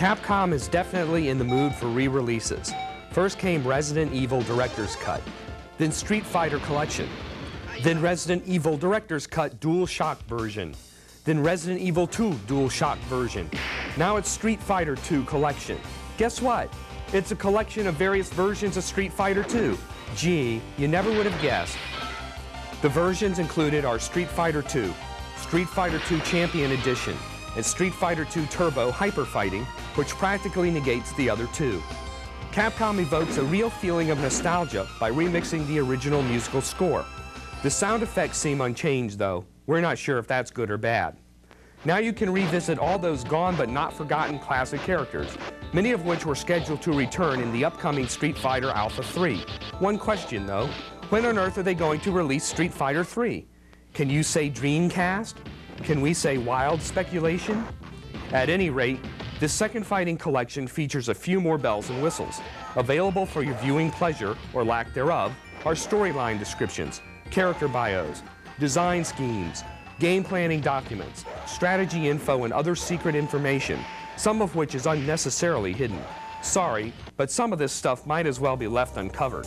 Capcom is definitely in the mood for re-releases. First came Resident Evil Director's Cut, then Street Fighter Collection, then Resident Evil Director's Cut Dual Shock version, then Resident Evil 2 Dual Shock version. Now it's Street Fighter 2 Collection. Guess what? It's a collection of various versions of Street Fighter 2. Gee, you never would have guessed. The versions included are Street Fighter 2, Street Fighter 2 Champion Edition, and Street Fighter 2 Turbo Hyper Fighting, which practically negates the other two. Capcom evokes a real feeling of nostalgia by remixing the original musical score. The sound effects seem unchanged though. We're not sure if that's good or bad. Now you can revisit all those gone but not forgotten classic characters, many of which were scheduled to return in the upcoming Street Fighter Alpha 3. One question though, when on earth are they going to release Street Fighter 3? Can you say Dreamcast? Can we say wild speculation? At any rate, this second fighting collection features a few more bells and whistles. Available for your viewing pleasure, or lack thereof, are storyline descriptions, character bios, design schemes, game planning documents, strategy info, and other secret information, some of which is unnecessarily hidden. Sorry, but some of this stuff might as well be left uncovered.